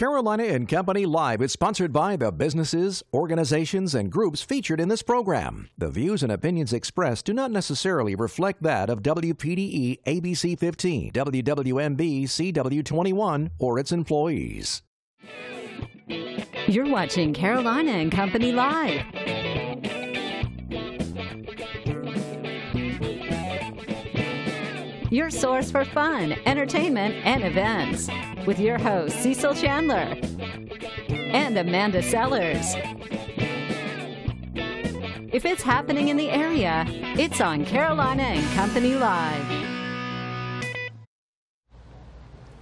Carolina and Company Live is sponsored by the businesses, organizations, and groups featured in this program. The views and opinions expressed do not necessarily reflect that of WPDE ABC 15, WWMB CW21, or its employees. You're watching Carolina and Company Live. Your source for fun, entertainment, and events. With your hosts, Cecil Chandler and Amanda Sellers. If it's happening in the area, it's on Carolina and Company Live.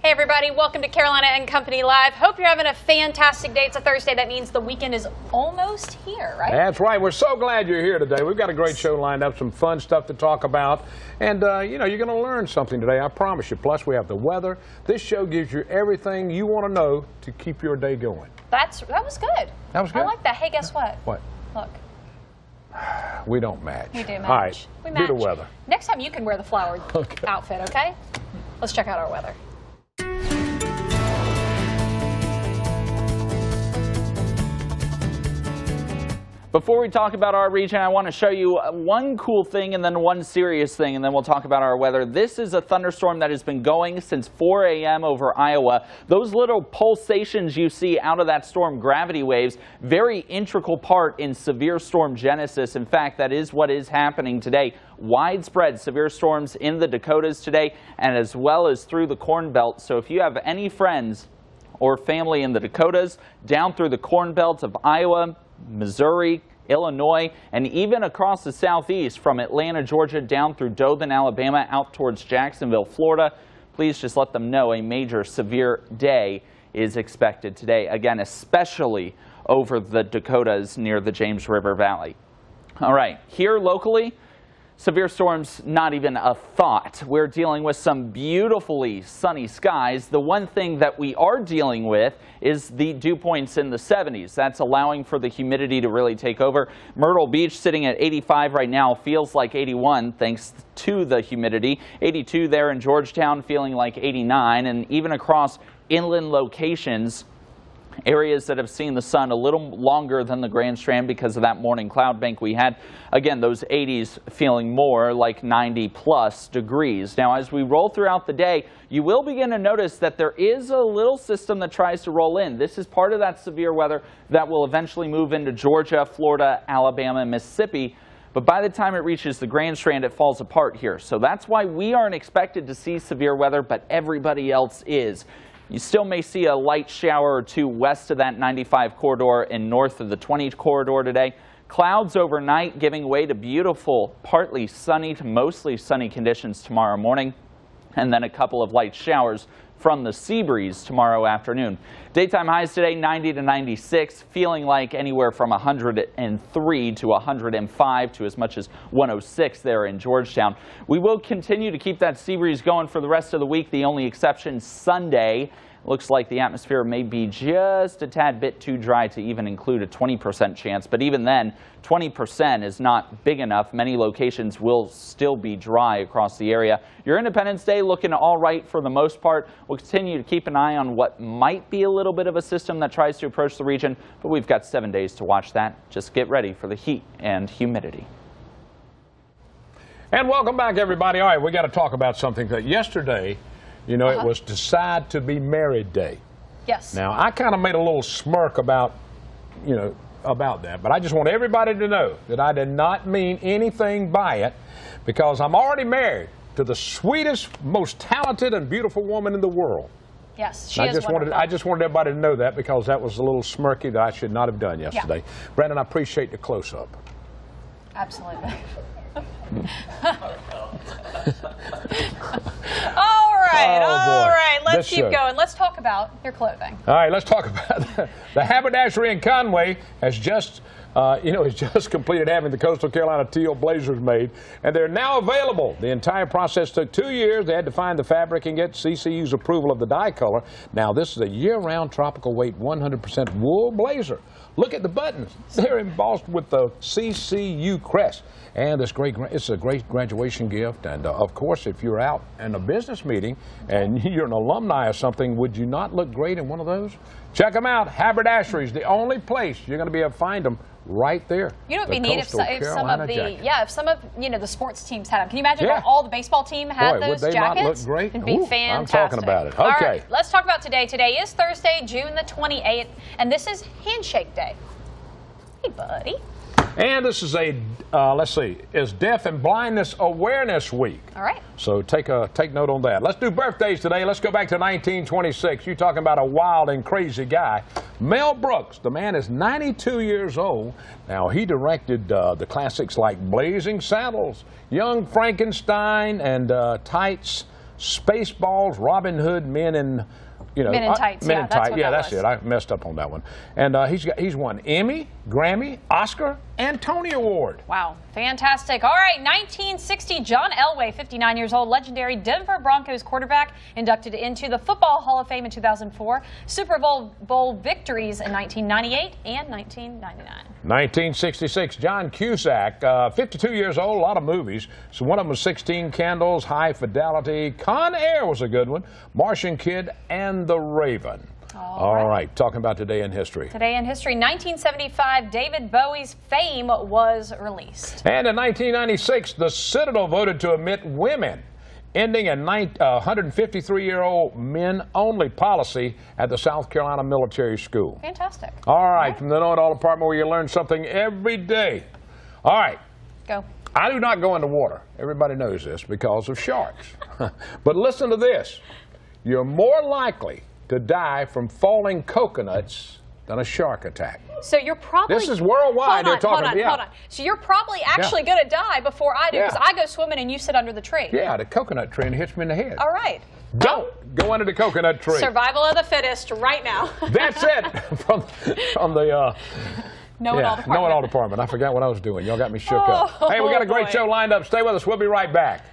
Hey everybody, welcome to Carolina and Company Live. Hope you're having a fantastic day. It's a Thursday. That means the weekend is almost here, right? That's right. We're so glad you're here today. We've got a great show lined up, some fun stuff to talk about. And, uh, you know, you're going to learn something today, I promise you. Plus, we have the weather. This show gives you everything you want to know to keep your day going. That's That was good. That was good? I like that. Hey, guess what? What? Look, We don't match. we do match. All right. We Do match. the weather. Next time you can wear the flowered Okay. outfit, okay? Let's check out our weather. Before we talk about our region, I want to show you one cool thing and then one serious thing, and then we'll talk about our weather. This is a thunderstorm that has been going since 4 a.m. over Iowa. Those little pulsations you see out of that storm, gravity waves, very integral part in severe storm genesis. In fact, that is what is happening today. Widespread severe storms in the Dakotas today, and as well as through the Corn Belt. So if you have any friends or family in the Dakotas, down through the Corn Belt of Iowa, Missouri, Illinois, and even across the southeast from Atlanta, Georgia, down through Dothan, Alabama, out towards Jacksonville, Florida. Please just let them know a major severe day is expected today. Again, especially over the Dakotas near the James River Valley. All right, here locally, severe storms not even a thought. We're dealing with some beautifully sunny skies. The one thing that we are dealing with is the dew points in the 70s. That's allowing for the humidity to really take over. Myrtle Beach sitting at 85 right now feels like 81 thanks to the humidity. 82 there in Georgetown feeling like 89 and even across inland locations areas that have seen the sun a little longer than the Grand Strand because of that morning cloud bank we had. Again, those 80s feeling more like 90 plus degrees. Now, as we roll throughout the day, you will begin to notice that there is a little system that tries to roll in. This is part of that severe weather that will eventually move into Georgia, Florida, Alabama, and Mississippi. But by the time it reaches the Grand Strand, it falls apart here. So that's why we aren't expected to see severe weather, but everybody else is. You still may see a light shower or two west of that 95 corridor and north of the 20 corridor today. Clouds overnight giving way to beautiful, partly sunny to mostly sunny conditions tomorrow morning, and then a couple of light showers from the sea breeze tomorrow afternoon. Daytime highs today 90 to 96, feeling like anywhere from 103 to 105 to as much as 106 there in Georgetown. We will continue to keep that sea breeze going for the rest of the week. The only exception Sunday. Looks like the atmosphere may be just a tad bit too dry to even include a 20% chance, but even then, 20% is not big enough. Many locations will still be dry across the area. Your Independence Day looking all right for the most part. We'll continue to keep an eye on what might be a little bit of a system that tries to approach the region, but we've got seven days to watch that. Just get ready for the heat and humidity. And welcome back, everybody. All right, we got to talk about something that yesterday, you know, Uh-huh. it was Decide to Be Married Day. Yes. Now, I kind of made a little smirk about, you know, about that, but I just want everybody to know that I did not mean anything by it because I'm already married to the sweetest, most talented, and beautiful woman in the world. yes, she I is just wanted. I just wanted everybody to know that because that was a little smirky that I should not have done yesterday. Yeah. Brandon, I appreciate the close up. Absolutely. all right, Oh, all boy. right. Let's This keep show. going. Let's talk about your clothing. All right, let's talk about the haberdashery in Conway has just, uh, you know, has just completed having the Coastal Carolina teal blazers made, and they're now available. The entire process took two years. They had to find the fabric and get CCU's approval of the dye color. Now, this is a year-round tropical weight 100% wool blazer. Look at the buttons. They're embossed with the CCU crest. And this great, it's a great graduation gift. And uh, of course, if you're out in a business meeting and you're an alumni or something, would you not look great in one of those? Check them out. Haberdashery is the only place you're going to be able to find them right there. You know, it'd be neat if, so, if some of the jacket. yeah, if some of you know the sports teams had them. Can you imagine Yeah. if all the baseball team had Boy, would those they not jackets? look great? It'd be Ooh, I'm fantastic. talking about it. Okay. right, let's talk about today. Today is Thursday, June the 28th, and this is Handshake Day. Hey, buddy. And this is a, uh, let's see, is Deaf and Blindness Awareness Week. All right. So take a take note on that. Let's do birthdays today. Let's go back to 1926. You're talking about a wild and crazy guy, Mel Brooks. The man is 92 years old. Now he directed uh, the classics like Blazing Saddles, Young Frankenstein, and uh, Tights, Spaceballs, Robin Hood, Men in. You know, Men in uh, Tights, Men yeah, in that's Yeah, that that's it. I messed up on that one. And uh, he's got he's won Emmy, Grammy, Oscar, and Tony Award. Wow, fantastic. All right, 1960, John Elway, 59 years old, legendary Denver Broncos quarterback, inducted into the Football Hall of Fame in 2004. Super Bowl, Bowl victories in 1998 and 1999. 1966, John Cusack, uh, 52 years old, a lot of movies. So one of them was 16 Candles, High Fidelity, Con Air was a good one, Martian Kid, and The Raven. All right, talking about today in history. Today in history, 1975, David Bowie's Fame was released. And in 1996, the Citadel voted to admit women, ending a 153 year old men only policy at the South Carolina Military School. Fantastic. All right, from the Know It All Department where you learn something every day. All right, Go. I do not go into water. Everybody knows this because of sharks. but listen to this. You're more likely to die from falling coconuts than a shark attack. So you're probably. This is worldwide Hold they're on, talking- hold on, yeah. hold on. So you're probably actually going to die before I do Yeah. because I go swimming and you sit under the tree. Yeah, the coconut tree and hits me in the head. All right. Don't go under the coconut tree. Survival of the fittest right now. That's it from, from the uh, know it all department. know it all department. I forgot what I was doing. Y'all got me shook up. Oh, Hey, we got a great boy. show lined up. Stay with us. We'll be right back.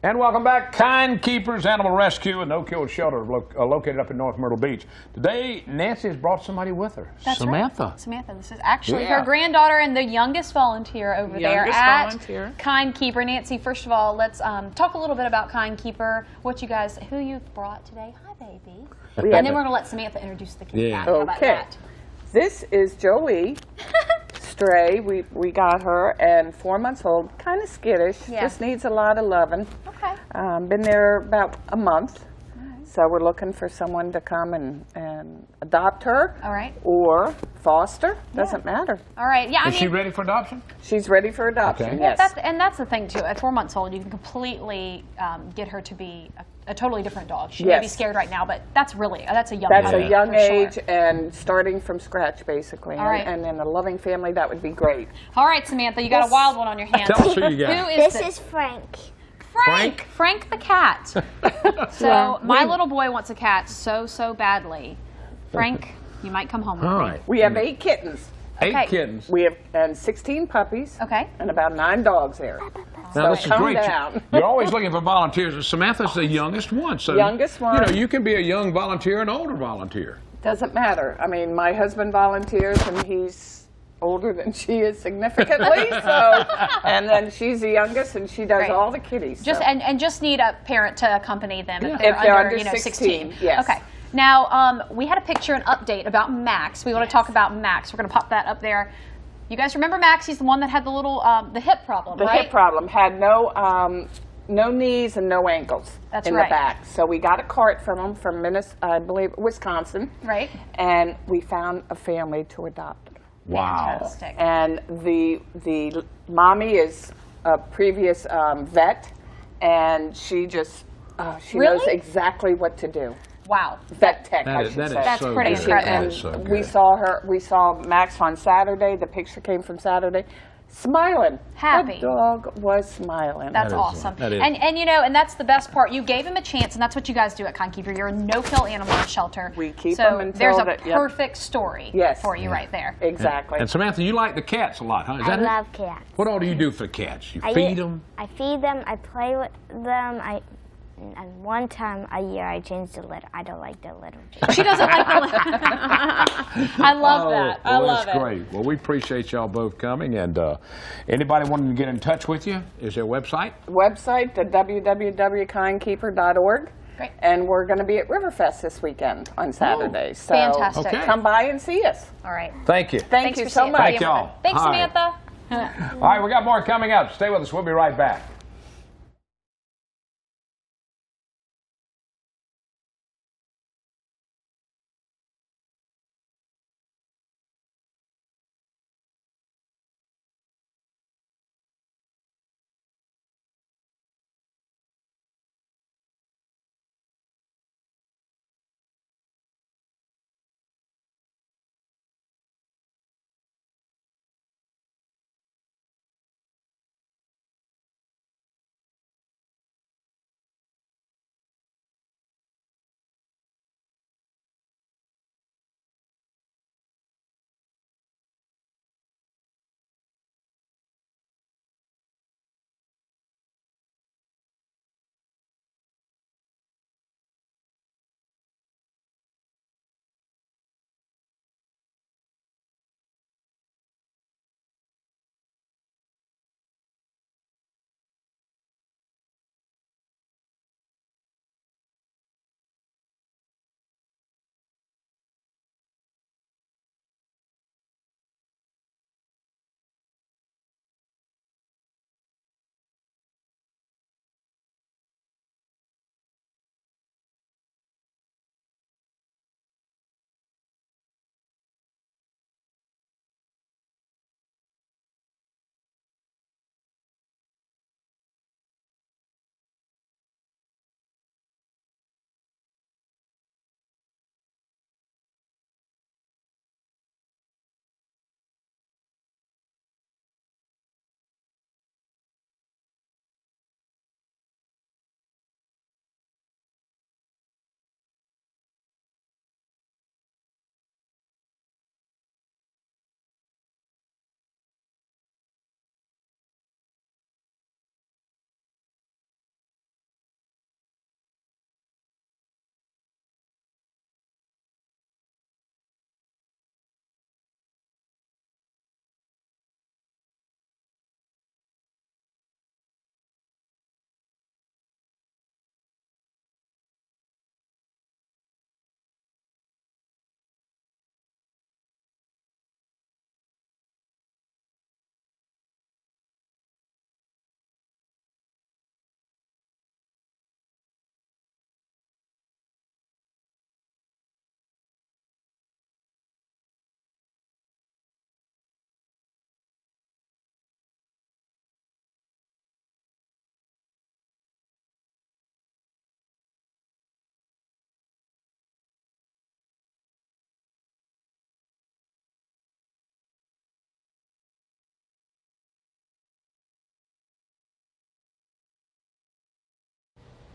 And welcome back. Kind Keepers Animal Rescue and No Kill Shelter lo- uh, located up in North Myrtle Beach. Today, Nancy has brought somebody with her. That's right. Samantha. Samantha, this is actually Yeah. her granddaughter and the youngest volunteer over there at volunteer. Kind Keeper. Nancy, first of all, let's um, talk a little bit about Kind Keeper, what you guys, who you've brought today. Hi, baby. and then we're going to let Samantha introduce the cat. Yeah. How about Okay. that? This is Joey Stray. We we got her and four months old, kind of skittish. Yeah. Just needs a lot of loving. Okay. Um, been there about a month, so we're looking for someone to come and, and adopt her. All right. Or foster. Doesn't matter. All right. Yeah, I Is she mean, ready for adoption? She's ready for adoption. Okay. Yeah, Yes. that's, and that's the thing too. At four months old, you can completely um, get her to be a, a totally different dog. She may be Yes. scared right now, but that's really that's a young. That's puppy, a young for sure. age and starting from scratch, basically. All right. And, and in a loving family, that would be great. All right, Samantha, you got a wild one on your hands. Tell us who you got. Who is This thi- is Frank. Frank? Frank the cat. so my little boy wants a cat so so badly. Frank, you might come home. With All me. right. We have eight kittens. Eight Okay. kittens. We have and 16 puppies. Okay. And about nine dogs there. Now, So this is calm great. You- down. You're always looking for volunteers. Samantha's the youngest one. So Youngest one. You know, you can be a young volunteer and older volunteer. Doesn't matter. I mean, my husband volunteers and he's older than she is significantly. so, and then she's the youngest and she does Great. all the kitties. Just so. and, and just need a parent to accompany them if they're, If they're under, under you know 16, 16. yes. Okay. Now um, we had a picture and update about Max. We want to talk about Max. We're going to pop that up there. You guys remember Max? He's the one that had the little um, the hip problem, the right? hip problem had no um, no knees and no ankles That's in right. the back. So we got a cart from them from Minnes- I believe Wisconsin, Right. and we found a family to adopt. Wow. Fantastic. And the the mommy is a previous um, vet, and she just uh, she knows exactly what to do. Wow. Vet tech, That I is, should that is say. That's so pretty good. incredible. That and is so we saw her. We saw Max on Saturday. The picture came from Saturday, smiling. Happy. The dog was smiling. That's That is, awesome. that is. And and you know, and that's the best part. You gave him a chance, and that's what you guys do at Kind Keeper. You're a no-kill animal shelter. We keep so 'em until there's a the- yep. perfect story Yes. for you right there. exactly. And Samantha, you like the cats a lot, huh? Is I that it? love cats. What all do you do for cats? You I feed eat- them? I feed them. I play with them. I and one time a year I change the litter. I don't like the litter. She doesn't like the letter. I love that. I well, love that's it. great. Well, we appreciate y'all both coming. And uh, anybody wanting to get in touch with you, is there a website? Website, the www.kindkeeper.org. Great. And we're going to be at Riverfest this weekend on Saturday. so Fantastic. Okay. come by and see us. All right. Thank you. Thank Thanks you for so seeing- much. Thank y'all. Thanks, Hi. Samantha. All right, we got more coming up. Stay with us. We'll be right back.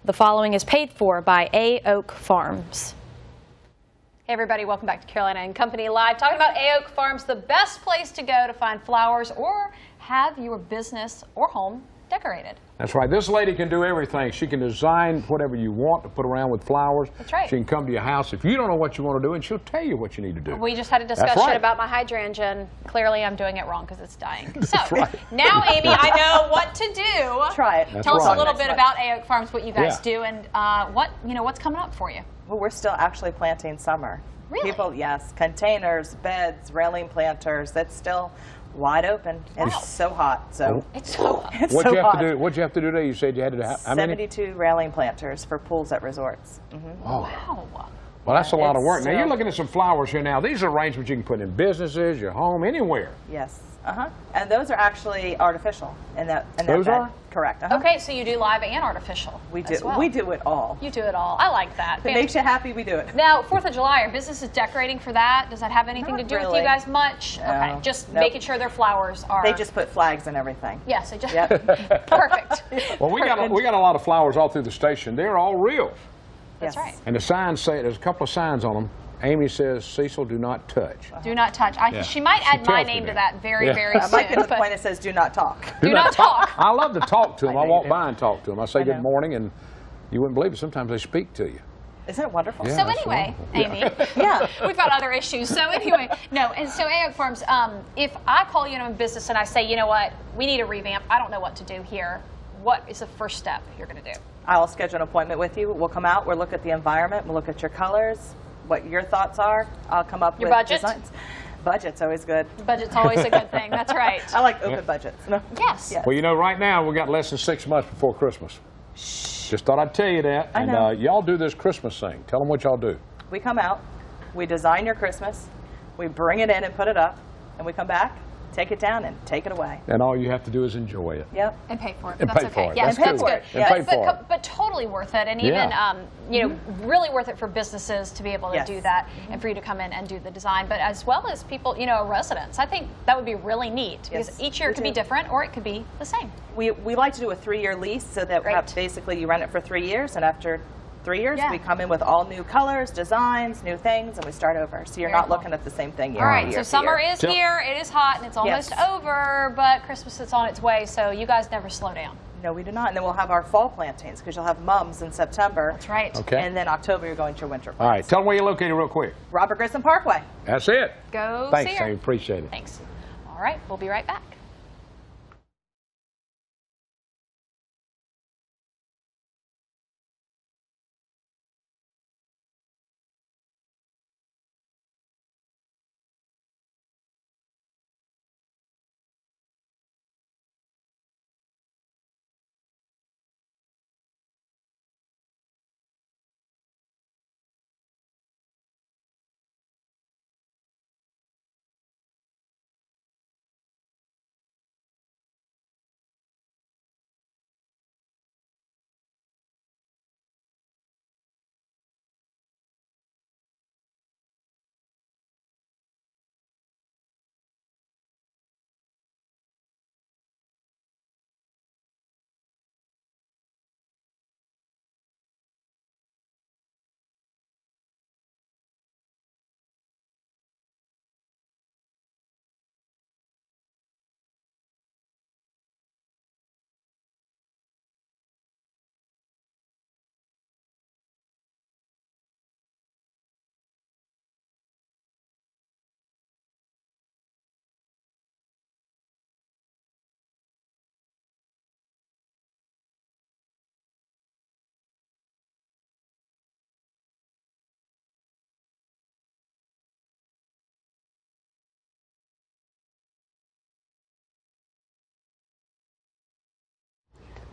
The following is paid for by A Oak Farms. Hey everybody, welcome back to Carolina and Company Live. Talking about A Oak Farms, the best place to go to find flowers or have your business or home decorated. That's right. This lady can do everything. She can design whatever you want to put around with flowers. That's right. She can come to your house if you don't know what you want to do, and she'll tell you what you need to do. We just had a discussion right. about my hydrangea, and clearly I'm doing it wrong because it's dying. So right. now, Amy, I know what to do. Try it. That's Tell us a little bit about A Oak Farms, what you guys Yeah. do, and uh, what you know what's coming up for you. Well, we're still actually planting summer. Really? People, yes, containers, beds, railing planters. That's still wide open. It's so hot. So It's so hot. it's What'd so you have hot. to do? What'd you have to do today? You said you had to do how, how many? 72 railing planters for pools at resorts. hmm Oh, Wow. well, that's a lot of It's work. Now you're looking at some flowers here. Now these are arrangements you can put in businesses, your home, anywhere. Yes. Uh huh. And those are actually artificial. And that. In Those that bed. are? Correct. Uh-huh. Okay, so you do live and artificial. We do. as well. We do it all. You do it all. I like that. If it makes you happy, we do it. Now, Fourth of July, are businesses decorating for that? Does that have anything Not to do with you guys much? Okay, just Nope. making sure their flowers are. They just put flags and everything. Yes, they just. Yep. Perfect. Well, we got a, we got a lot of flowers all through the station. They're all real, That's Yes. right. and the signs say there's a couple of signs on them. Amy says, "Cecil, do not touch." Do not touch. I, Yeah. She might She add my tells me name to that. that very, Yeah. very I soon. might get to the point that says "Do not talk." Do not talk. I love to talk to them. I I, walk by and talk to them. I say I good morning, and you wouldn't believe it. Sometimes they speak to you. Isn't it wonderful? Yeah. So anyway, wonderful. Amy, Yeah. we've got other issues. So anyway, no, and so AOC Farms, um, if I call you in a business and I say, you know what, we need a revamp, I don't know what to do here, what is the first step you're going to do? I'll schedule an appointment with you. We'll come out. We'll look at the environment. We'll look at your colors, what your thoughts are. I'll come up Your with budget? designs. Budget's always good. Budget's always a good thing. That's right. I like open budgets. No. Yes. Yeah. Well, you know, right now we've got less than six months before Christmas. Shh. Just thought I'd tell you that. I and know. Uh, y'all do this Christmas thing. Tell them what y'all do. We come out. We design your Christmas. We bring it in and put it up, and we come back, take it down, and take it away. And all you have to do is enjoy it. Yep. And pay for it. And that's pay okay. for it. Yes, That's that's, good. good. And pay but, but, for it. but totally worth it, and even Yeah. um, you know, really worth it for businesses to be able to Yes. do that, and for you to come in and do the design, but as well as people, you know, residents. I think that would be really neat because each year we it could be different, or it could be the same. We, we like to do a three-year lease so that Great. perhaps basically you rent it for three years, and after three years, Yeah. we come in with all new colors, designs, new things, and we start over. So you're Very not cool. looking at the same thing year All after right, year so summer year. is Tell- here. It is hot and it's almost Yes. over, but Christmas is on its way. So you guys never slow down. No, we do not. And then we'll have our fall plantings because you'll have mums in September. That's right. Okay. And then October, you're going to your winter All right. Tell them where you're located real quick. Robert Grissom Parkway. That's it. Go Thanks, see her. Amy. Appreciate it. Thanks. All right, we'll be right back.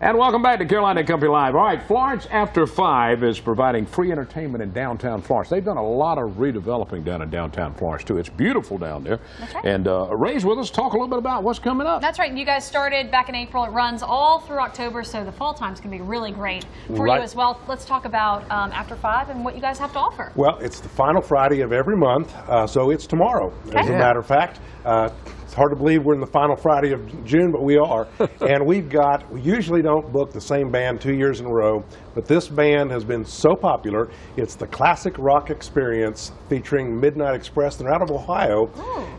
And welcome back to Carolina Company Live. All right, Florence After Five is providing free entertainment in downtown Florence. They've done a lot of redeveloping down in downtown Florence, too. It's beautiful down there. right. And uh, Ray's with us. Talk a little bit about what's coming up. That's right. You guys started back in April. It runs all through October, so the fall times can be really great for Right. you as well. Let's talk about um, After Five and what you guys have to offer. Well, it's the final Friday of every month, uh, so it's tomorrow, as a matter of fact. Uh, it's hard to believe we're in the final Friday of June, but we are. and we've got, we usually don't book the same band two years in a row, but this band has been so popular. It's the Classic Rock Experience featuring Midnight Express. They're out of Ohio.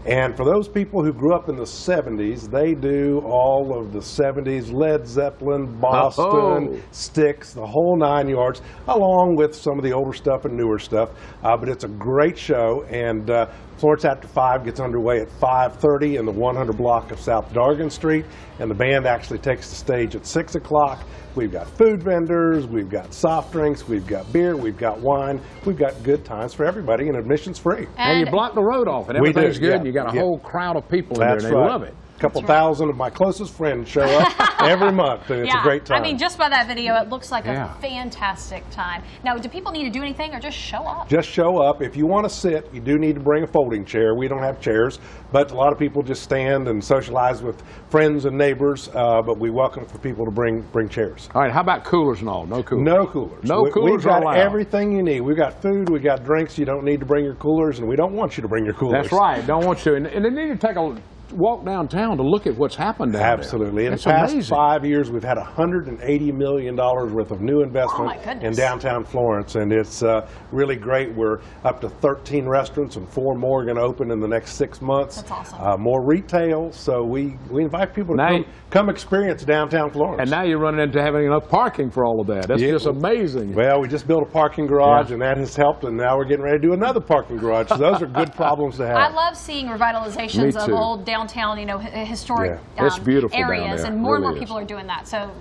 And for those people who grew up in the 70s, they do all of the 70s Led Zeppelin, Boston, Oh. Styx, the whole nine yards, along with some of the older stuff and newer stuff. Uh, but it's a great show, and uh, Florence After Five gets underway at 5:30 in the 100 block of South Dargan Street, and the band actually takes the stage at six o'clock. We've got food vendors, we've got soft drinks, we've got beer, we've got wine, we've got good times for everybody, and admission's free. and you block the road off, and We do, everything's good, yeah, and you got a yeah. whole crowd of people in there, and they right. love it. Couple thousand of my closest friends show up every month, and it's yeah. a great time. I mean, just by that video, it looks like Yeah. a fantastic time. Now, do people need to do anything or just show up? Just show up. If you want to sit, you do need to bring a folding chair. We don't have chairs, but a lot of people just stand and socialize with friends and neighbors. Uh, but we welcome for people to bring bring chairs. All right, how about coolers and all? No coolers. No coolers. No we, coolers We've got allowed. everything you need. We've got food. we've got drinks. You don't need to bring your coolers, and we don't want you to bring your coolers. That's right. Don't want you. And, and they need to take a walk downtown to look at what's happened down Absolutely. there. In the past amazing. five years, we've had $180 million worth of new investment Oh, in downtown Florence, and it's uh, really great. We're up to 13 restaurants, and four more are going to open in the next six months. That's awesome. Uh, more retail, so we, we invite people to Now come, come experience downtown Florence. And now you're running into having enough parking for all of that. That's Yeah. just amazing. Well, we just built a parking garage, Yeah. and that has helped, and now we're getting ready to do another parking garage. So those are good problems to have. I love seeing revitalizations of old downtown, you know, historic Yeah. Um, areas, and more and more is. people are doing that. So,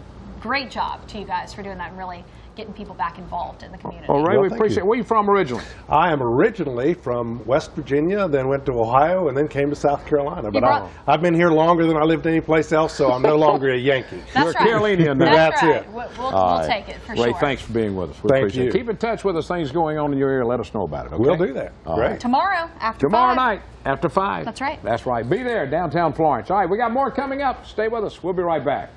great job to you guys for doing that and really getting people back involved in the community. Well, Ray, Well, we appreciate you. Where are you from originally? I am originally from West Virginia, then went to Ohio, and then came to South Carolina. But I, I've been here longer than I lived any place else, so I'm no longer a Yankee. That's You're a. Carolinian now. That's, That's right. it. We'll, we'll, All we'll right. take it for Ray, sure. thanks for being with us. We Thank appreciate it. you. Keep in touch with us. Things going on in your area. Let us know about it. Okay? We'll do that. All Great. right. Tomorrow after Tomorrow five. night after 5. That's right. That's right. Be there, downtown Florence. All right, we got more coming up. Stay with us. We'll be right back.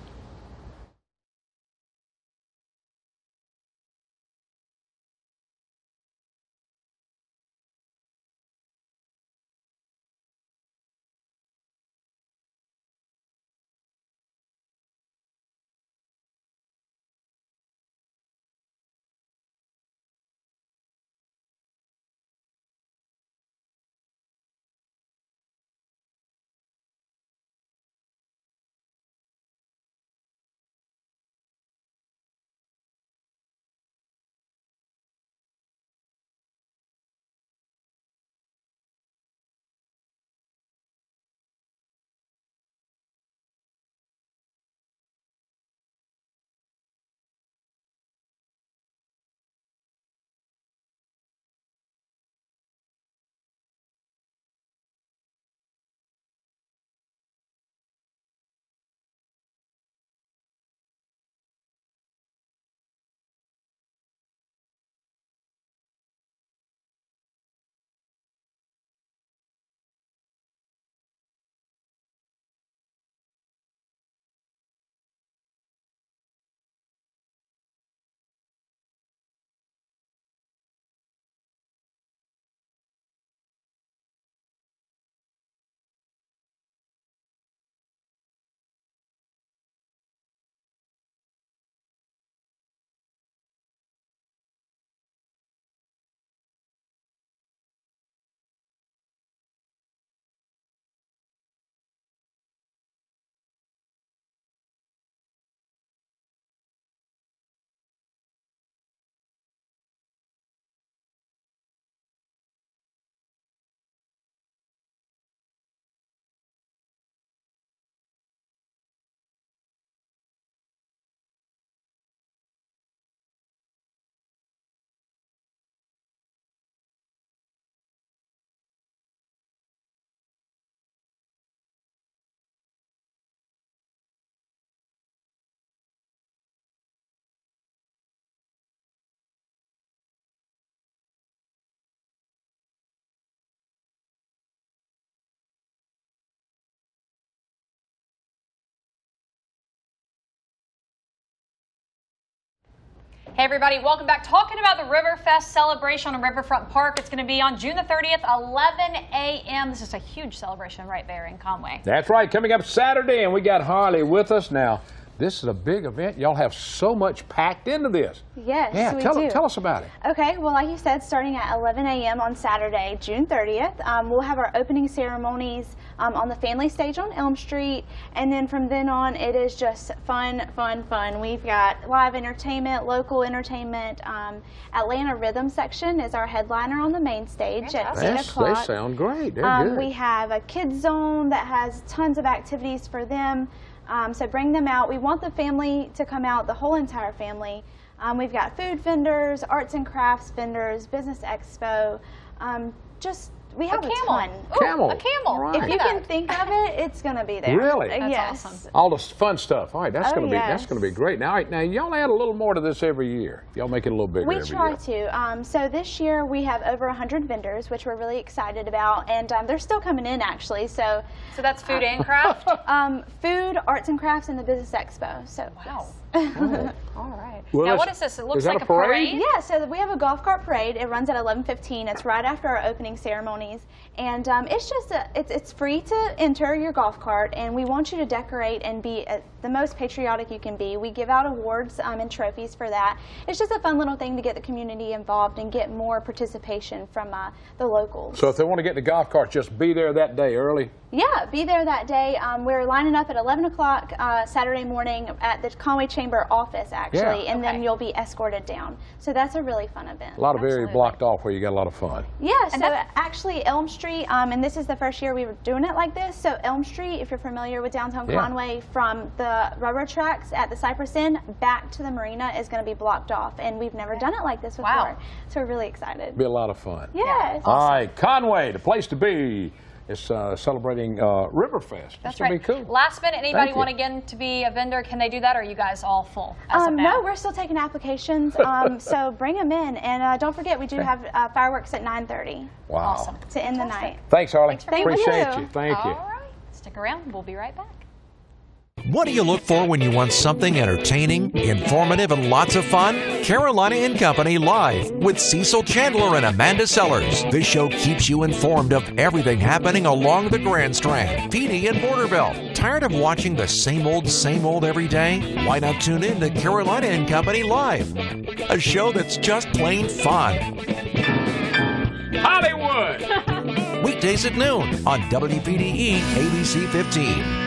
Hey everybody, welcome back. Talking about the Riverfest celebration on Riverfront Park. It's going to be on June the 30th, 11 a.m. This is a huge celebration right there in Conway. That's right. Coming up Saturday, and we got Harley with us now. This is a big event. Y'all have so much packed into this. Yes, Yeah, we tell, do. tell us about it. Okay, well, like you said, starting at 11 a.m. on Saturday, June 30th, um, we'll have our opening ceremonies um, on the family stage on Elm Street, and then from then on, it is just fun, fun, fun. We've got live entertainment, local entertainment. Um, Atlanta Rhythm section is our headliner on the main stage at 10 That's- o'clock. they sound great. They're Um, good. we have a kids zone that has tons of activities for them. Um, so bring them out. We want the family to come out, the whole entire family. Um, we've got food vendors, arts and crafts vendors, business expo, um, just We have a, camel. ton. Ooh, Camel. A camel. All right. If you can think of it, it's going to be there. Really? Uh, That's yes. awesome. All the fun stuff. All right, that's Oh, going to be that's going to be great. Now, all right, now y'all add a little more to this every year. Y'all make it a little bigger We every try year. to. Um, so this year we have over 100 vendors, which we're really excited about, and um, they're still coming in actually. So, So that's food and craft? um, food, arts and crafts, and the business expo. So, Wow. yes. All right. Well, now, what is this? It looks like a parade? Yeah, so we have a golf cart parade. It runs at 11:15. It's right after our opening ceremonies, and um, it's just a, it's it's free to enter your golf cart, and we want you to decorate and be uh, the most patriotic you can be. We give out awards um, and trophies for that. It's just a fun little thing to get the community involved and get more participation from uh, the locals. So if they want to get in the golf cart, just be there that day early. Yeah, be there that day. Um, we're lining up at 11 o'clock uh, Saturday morning at the Conway Chamber office, actually, Yeah. and then you'll be escorted down. So that's a really fun event. A lot of area blocked off where you got a lot of fun. Yeah, so actually Elm Street, um, and this is the first year we were doing it like this. So Elm Street, if you're familiar with downtown Yeah. Conway, from the railroad tracks at the Cypress Inn back to the marina is going to be blocked off, and we've never done it like this before. Wow. So we're really excited. Be a lot of fun. Yes. All right, Conway, the place to be. It's uh, celebrating uh, Riverfest. That's it's gonna right. be cool. Last minute, anybody you. want again to be a vendor? Can they do that, or are you guys all full? Um, no, we're still taking applications, um, so bring them in, and uh, don't forget we do have uh, fireworks at 9:30 Wow. Awesome. to end the night. Thanks, Harley. Thanks for Appreciate you. you. Thank you. All right. Stick around. We'll be right back. What do you look for when you want something entertaining, informative, and lots of fun? Carolina and Company Live with Cecil Chandler and Amanda Sellers. This show keeps you informed of everything happening along the Grand Strand, Pee Dee, and Borderville. Tired of watching the same old, same old every day? Why not tune in to Carolina and Company Live? A show that's just plain fun. Hollywood. Weekdays at noon on WPDE ABC 15.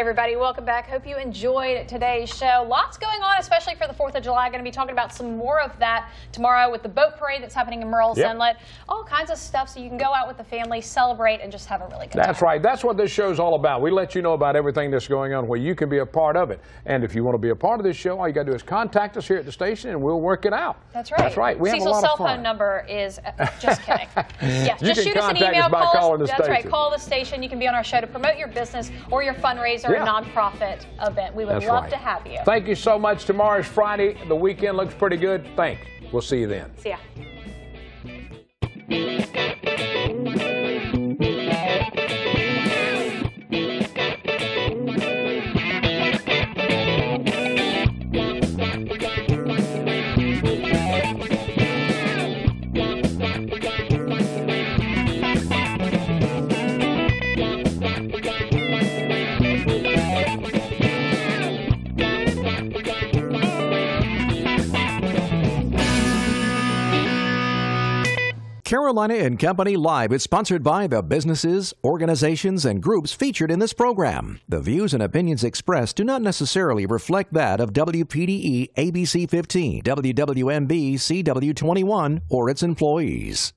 Hey everybody, welcome back. Hope you enjoyed today's show. Lots going on, especially for the 4th of July. Going to be talking about some more of that tomorrow with the boat parade that's happening in Murrells Yep. Inlet. All kinds of stuff so you can go out with the family, celebrate, and just have a really good time. That's right. That's what this show's all about. We let you know about everything that's going on where you can be a part of it. And if you want to be a part of this show, all you got to do is contact us here at the station and we'll work it out. That's right. That's right. We have a Cecil's lot cell of fun. phone number is uh, just kidding. yeah, You just shoot us an email. us call the That's right. Call the station. You can be on our show to promote your business or your fundraiser Yeah. nonprofit event. We would That's love right. to have you. Thank you so much. Tomorrow's Friday. The weekend looks pretty good. Thanks. We'll see you then. See ya. Carolina and Company Live is sponsored by the businesses, organizations, and groups featured in this program. The views and opinions expressed do not necessarily reflect that of WPDE ABC 15, WWMB CW21, or its employees.